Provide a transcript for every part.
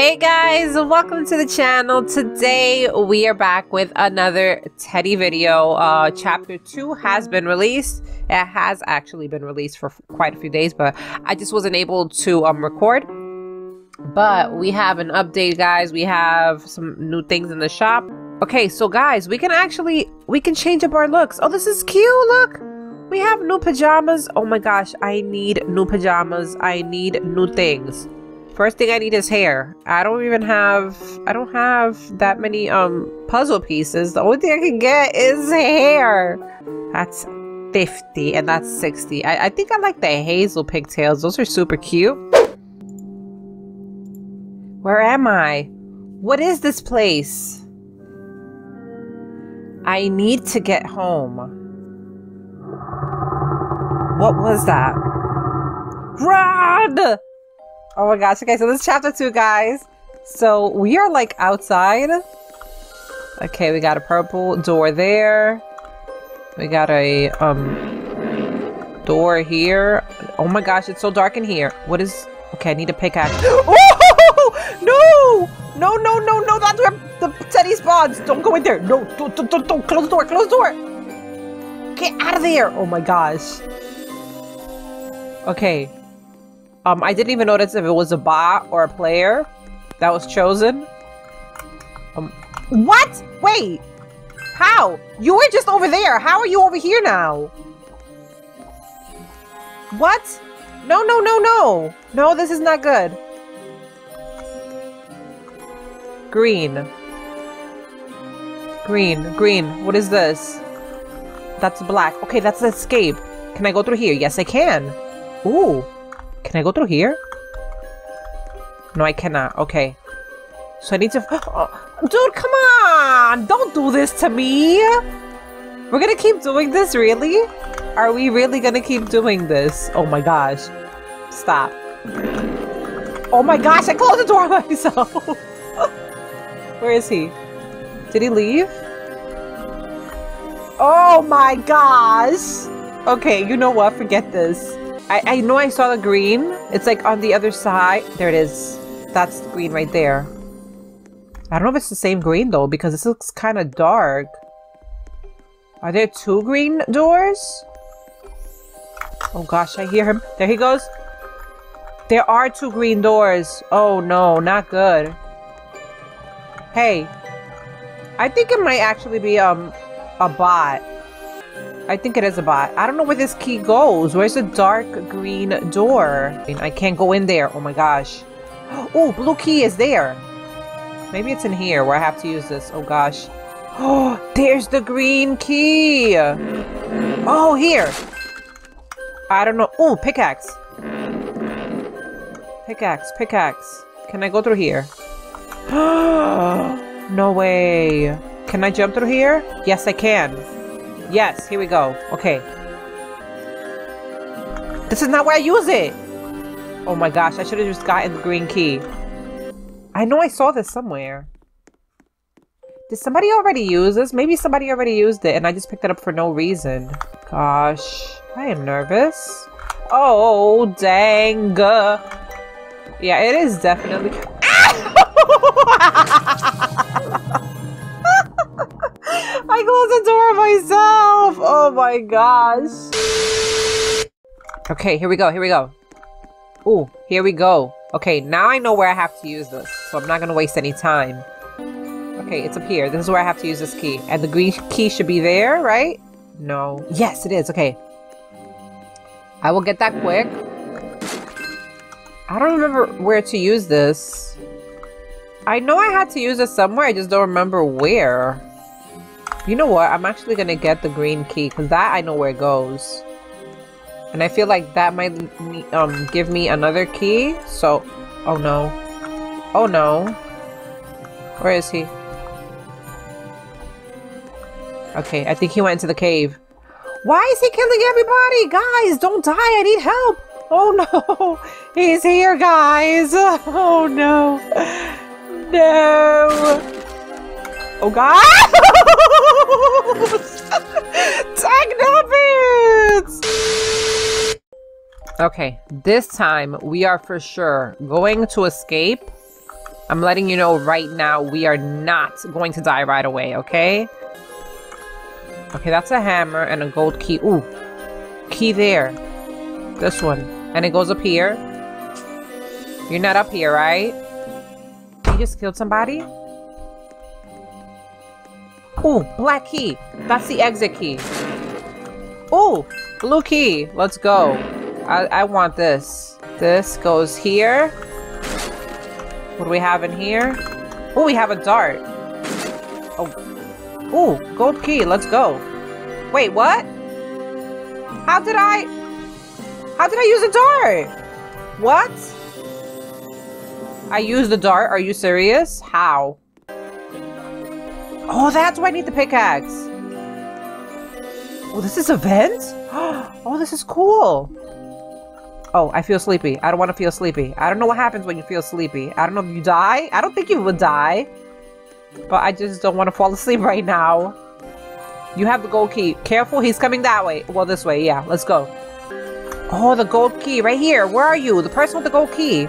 Hey guys, welcome to the channel. Today we are back with another Teddy video. Uh, chapter 2 has been released. It has actually been released for quite a few days, but I just wasn't able to um, record. But we have an update, guys. We have some new things in the shop. Okay, so guys, we can actually, we can change up our looks. Oh, this is cute, look. We have new pajamas. Oh my gosh, I need new pajamas. I need new things. First thing I need is hair. I don't even have, I don't have that many um puzzle pieces. The only thing I can get is hair. That's 50 and that's 60. I, I think I like the hazel pigtails. Those are super cute. Where am I? What is this place? I need to get home. What was that? Run! Oh my gosh. Okay, so this is chapter two, guys. So we are like outside. Okay, we got a purple door there. We got a um door here. Oh my gosh, it's so dark in here. What is okay, I need a pickaxe. Oh no! No, no, no, no, that's where the Teddy spawns. Don't go in there. No, don't, don't, don't, don't. close the door, close the door. Get out of there. Oh my gosh. Okay, um, I didn't even notice if it was a bot or a player that was chosen. Um, what? Wait. How? You were just over there. How are you over here now? What? No, no, no, no. No, this is not good. Green. Green, green. What is this? That's black. Okay, that's escape. Can I go through here? Yes, I can. Ooh. Can I go through here? No, I cannot. Okay. So I need to... Oh, dude, come on! Don't do this to me! We're gonna keep doing this, really? Are we really gonna keep doing this? Oh my gosh. Stop. Oh my gosh, I closed the door myself! Where is he? Did he leave? Oh my gosh! Okay, you know what? Forget this. I, I know I saw the green. It's like on the other side. There it is. That's the green right there. I don't know if it's the same green though because this looks kind of dark. Are there two green doors? Oh gosh, I hear him. There he goes. There are two green doors. Oh no, not good. Hey, I think it might actually be um a bot. I think it is a bot. I don't know where this key goes. Where's the dark green door? I, can't go in there. Oh my gosh. Oh, blue key is there. Maybe it's in here where I have to use this. Oh gosh. Oh, there's the green key. Oh, here. I don't know. Oh, pickaxe. Pickaxe, pickaxe. Can I go through here? no way. Can I jump through here? Yes, I can. Yes, here we go. Okay. This is not where I use it! Oh my gosh, I should have just gotten the green key. I know I saw this somewhere. Did somebody already use this? Maybe somebody already used it and I just picked it up for no reason. Gosh, I am nervous. Oh, dang. Yeah, it is definitely... I closed the door myself! Oh my gosh. Okay, here we go, here we go. Ooh, here we go. Okay, now I know where I have to use this, so I'm not gonna waste any time. Okay, it's up here. This is where I have to use this key. And the green key should be there, right? No. Yes, it is. Okay. I will get that quick. I don't remember where to use this. I know I had to use it somewhere, I just don't remember where. You know what? I'm actually gonna get the green key because that I know where it goes. And I feel like that might um give me another key. So, oh no. Oh no. Where is he? Okay, I think he went into the cave. Why is he killing everybody? Guys, don't die. I need help. Oh no. He's here, guys. Oh no. No. Oh god. Technopads! Okay, this time we are for sure going to escape. I'm letting you know right now we are not going to die right away, okay? Okay, that's a hammer and a gold key. Ooh, key there. This one. And it goes up here. You're not up here, right? You just killed somebody? Ooh, black key. That's the exit key. Ooh, blue key. Let's go. I, I want this. This goes here. What do we have in here? Oh, we have a dart. Oh. Ooh, gold key. Let's go. Wait, what? How did I... How did I use a dart? What? I used the dart? Are you serious? How? Oh, that's why I need the pickaxe. Oh, this is a vent? Oh, this is cool. Oh, I feel sleepy. I don't want to feel sleepy. I don't know what happens when you feel sleepy. I don't know if you die. I don't think you would die. But I just don't want to fall asleep right now. You have the gold key. Careful, he's coming that way. Well, this way. Yeah, let's go. Oh, the gold key. Right here. Where are you? The person with the gold key.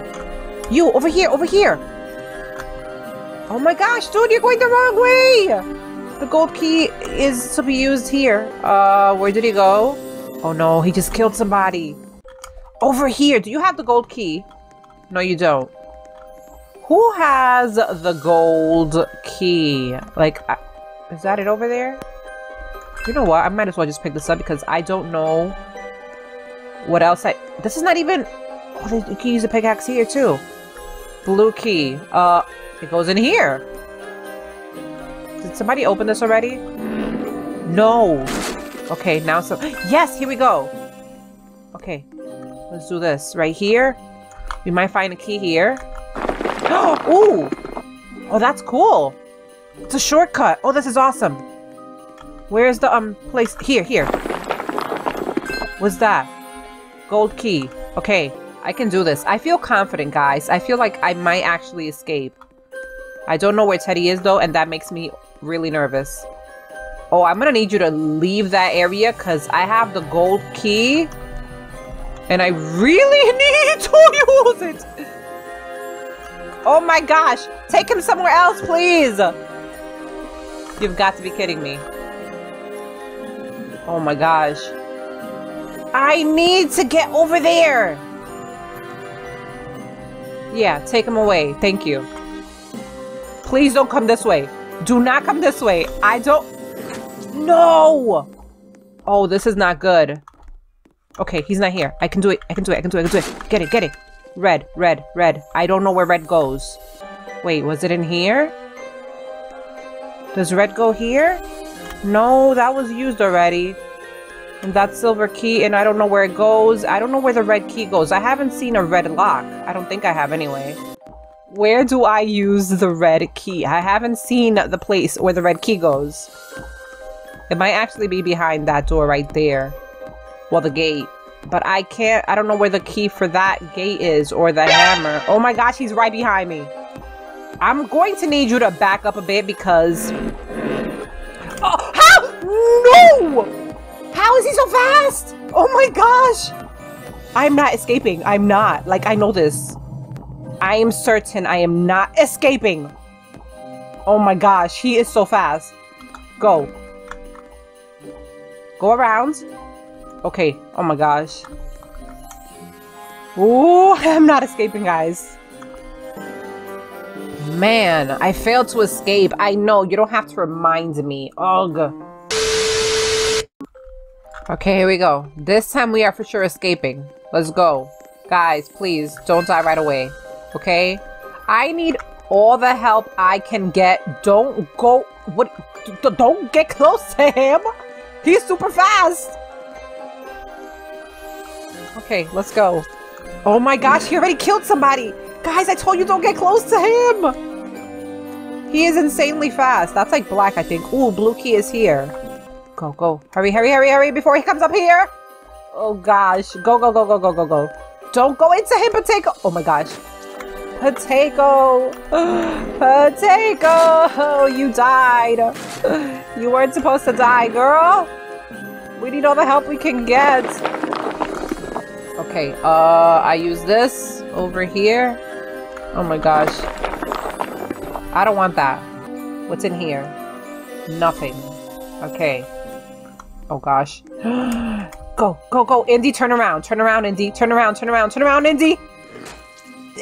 You, over here, over here. Oh my gosh, dude, you're going the wrong way. The gold key is to be used here. Uh, where did he go? Oh no, he just killed somebody. Over here. Do you have the gold key? No, you don't. Who has the gold key? Like, is that it over there? You know what? I might as well just pick this up because I don't know what else I... This is not even... Oh, you can use a pickaxe here, too. Blue key. Uh, it goes in here. Did somebody open this already? No. Okay, now so... Yes, here we go. Okay, Let's do this. Right here. We might find a key here. Ooh! Oh, that's cool. It's a shortcut. Oh, this is awesome. Where's the, um, place? Here, here. What's that? Gold key. Okay, I can do this. I feel confident, guys. I feel like I might actually escape. I don't know where Teddy is, though, and that makes me really nervous. Oh, I'm gonna need you to leave that area, because I have the gold key. And I really need to use it. Oh my gosh. Take him somewhere else, please. You've got to be kidding me. Oh my gosh. I need to get over there. Yeah, take him away. Thank you. Please don't come this way. Do not come this way. I don't... No! Oh, this is not good. Okay, he's not here. I can do it. I can do it. I can do it. I can do it. Get it. Get it. Red. Red. Red. I don't know where red goes. Wait, was it in here? Does red go here? No, that was used already. And that silver key, and I don't know where it goes. I don't know where the red key goes. I haven't seen a red lock. I don't think I have anyway. Where do I use the red key? I haven't seen the place where the red key goes. It might actually be behind that door right there. Well, the gate. But I can't, I don't know where the key for that gate is or the hammer. Oh my gosh, he's right behind me. I'm going to need you to back up a bit because... Oh, how? No! How is he so fast? Oh my gosh! I'm not escaping. I'm not. Like, I know this. I am certain I am not escaping. Oh my gosh, he is so fast. Go. Go around. Okay. Oh my gosh. Ooh, I'm not escaping, guys. Man, I failed to escape. I know, you don't have to remind me. Ugh. Okay, here we go. This time we are for sure escaping. Let's go. Guys, please, don't die right away. Okay? I need all the help I can get. Don't go... What? Don't get close to him! He's super fast! Okay, let's go. Oh my gosh, he already killed somebody! Guys, I told you don't get close to him! He is insanely fast. That's like black, I think. Ooh, blue key is here. Go, go. Hurry, hurry, hurry, hurry before he comes up here! Oh gosh. Go, go, go, go, go, go, go. Don't go into him, take Oh my gosh. Potato! Potato! You died! You weren't supposed to die, girl! We need all the help we can get. Okay, uh, I use this over here. Oh my gosh. I don't want that. What's in here? Nothing. Okay. Oh gosh. go, go, go. Indy, turn around. Turn around, Indy. Turn around, turn around, turn around, Indy.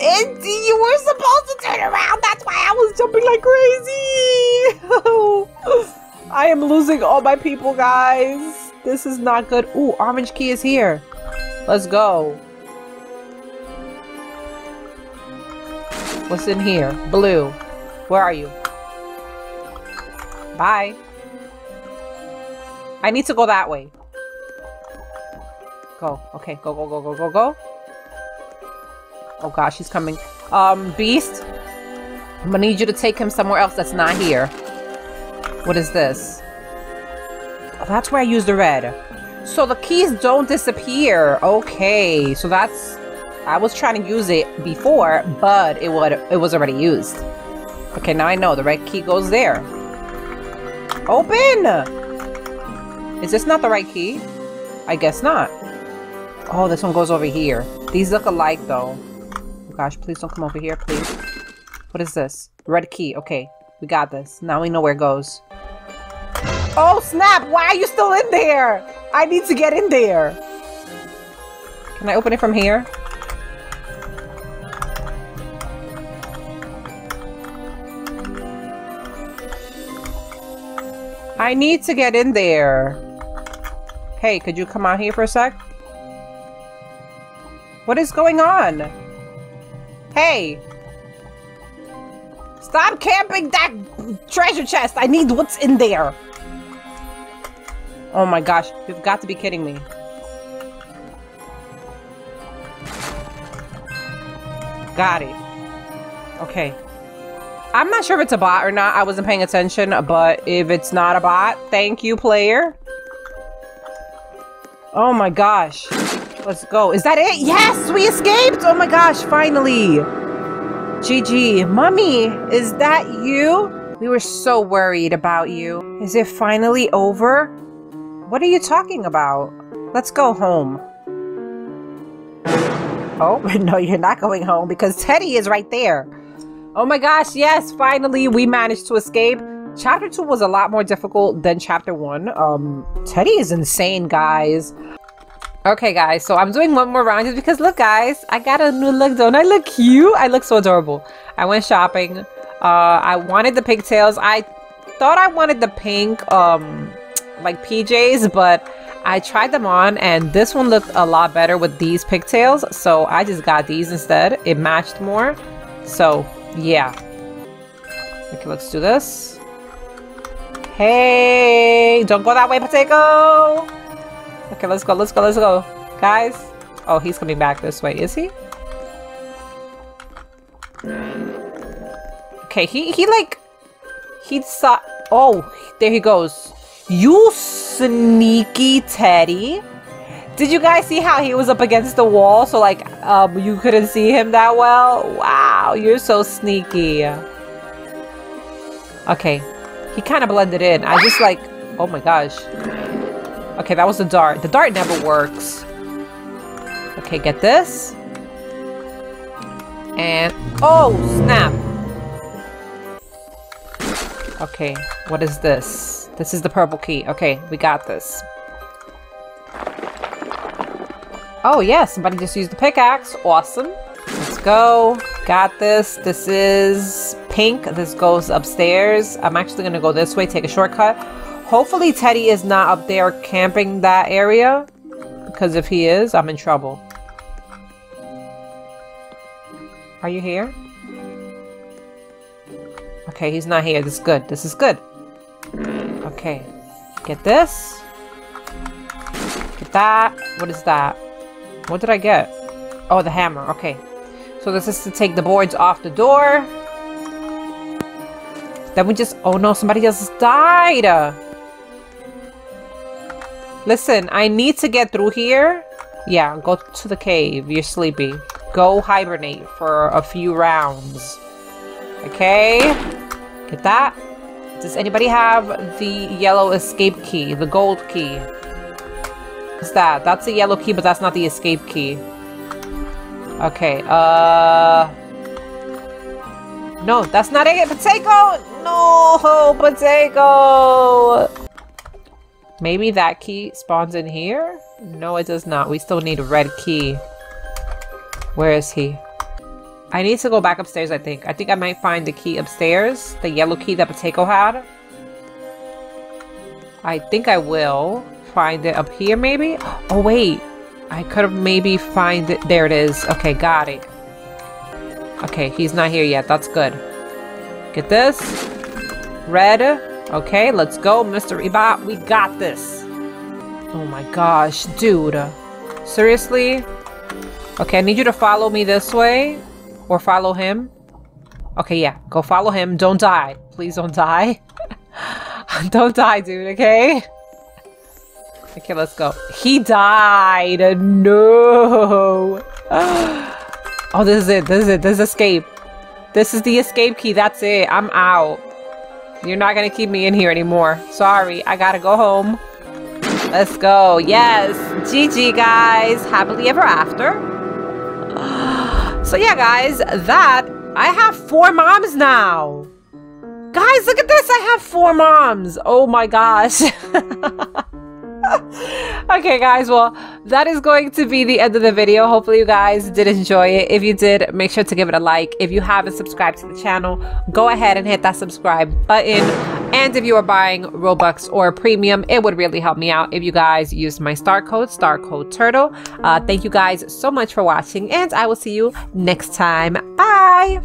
Indy, you were supposed to turn around. That's why I was jumping like crazy. I am losing all my people, guys. This is not good. Ooh, orange key is here. Let's go. What's in here? Blue. Where are you? Bye. I need to go that way. Go. Okay, go, go, go, go, go, go. Oh gosh, he's coming. Um, Beast. I'm gonna need you to take him somewhere else that's not here. What is this? Oh, that's where I used the red. So the keys don't disappear. Okay, so that's... I was trying to use it before, but it would it was already used. Okay, now I know. The red key goes there. Open! Is this not the right key? I guess not. Oh, this one goes over here. These look alike, though. Gosh, please don't come over here, please. What is this? Red key. Okay, we got this. Now we know where it goes. Oh, snap! Why are you still in there? I need to get in there. Can I open it from here? I need to get in there. Hey, could you come out here for a sec? What is going on? Hey! Stop camping that treasure chest! I need what's in there! Oh my gosh, you've got to be kidding me. Got it. Okay. I'm not sure if it's a bot or not. I wasn't paying attention, but if it's not a bot, thank you, player. Oh my gosh. Let's go. Is that it? Yes, we escaped! Oh my gosh, finally. GG. Mommy, is that you? We were so worried about you. Is it finally over? What are you talking about? Let's go home. Oh, no, you're not going home because Teddy is right there. Oh my gosh, yes, finally we managed to escape. Chapter 2 was a lot more difficult than Chapter 1. Um, Teddy is insane, guys. Okay, guys, so I'm doing one more round just because, look, guys, I got a new look. Don't I look cute? I look so adorable. I went shopping. Uh, I wanted the pigtails. I thought I wanted the pink, um, like PJs, but I tried them on and this one looked a lot better with these pigtails. So I just got these instead. It matched more. So yeah. Okay, let's do this. Hey, don't go that way, Potato. Okay, let's go, let's go, let's go. Guys. Oh, he's coming back this way, is he? Okay, he, he like, he saw, oh, there he goes. You sneaky Teddy. Did you guys see how he was up against the wall so like um, you couldn't see him that well? Wow, you're so sneaky. Okay, he kind of blended in. I just like, oh my gosh. Okay, that was the dart. The dart never works. Okay, get this. And, oh, snap. Okay, what is this? This is the purple key. Okay, we got this. Oh, yeah, somebody just used the pickaxe. Awesome. Let's go. Got this. This is pink. This goes upstairs. I'm actually going to go this way, take a shortcut. Hopefully Teddy is not up there camping that area. Because if he is, I'm in trouble. Are you here? Okay, he's not here. This is good. This is good. Okay. Get this. Get that. What is that? What did I get? Oh, the hammer. Okay. So this is to take the boards off the door. Then we just... Oh no, somebody else died! Listen, I need to get through here. Yeah, go to the cave. You're sleepy. Go hibernate for a few rounds. Okay? Get that. Does anybody have the yellow escape key? The gold key? What's that? That's a yellow key, but that's not the escape key. Okay, uh... No, that's not it. Potato! No, potato! Maybe that key spawns in here? No, it does not. We still need a red key. Where is he? I need to go back upstairs, I think. I think I might find the key upstairs. The yellow key that Potato had. I think I will find it up here, maybe? Oh, wait. I could have maybe find it. There it is. Okay, got it. Okay, he's not here yet. That's good. Get this. Red. Okay, let's go, Mr. Iba. We got this. Oh my gosh, dude. Seriously? Okay, I need you to follow me this way. Or follow him. Okay, yeah. Go follow him. Don't die. Please don't die. don't die, dude, okay? Okay, let's go. He died. No. Oh, this is it. This is it. This is escape. This is the escape key. That's it. I'm out. You're not to keep me in here anymore. Sorry. I got to go home. Let's go. Yes. GG, guys. Happily ever after. So yeah, guys, that... I have four moms now. Guys, look at this. I have four moms. Oh my gosh. okay guys well that is going to be the end of the video. Hopefully you guys did enjoy it. If you did make sure to give it a like. If you haven't subscribed to the channel go ahead and hit that subscribe button. And if you are buying robux or premium it would really help me out if you guys use my star code star code turtle. Uh, thank you guys so much for watching and i will see you next time. Bye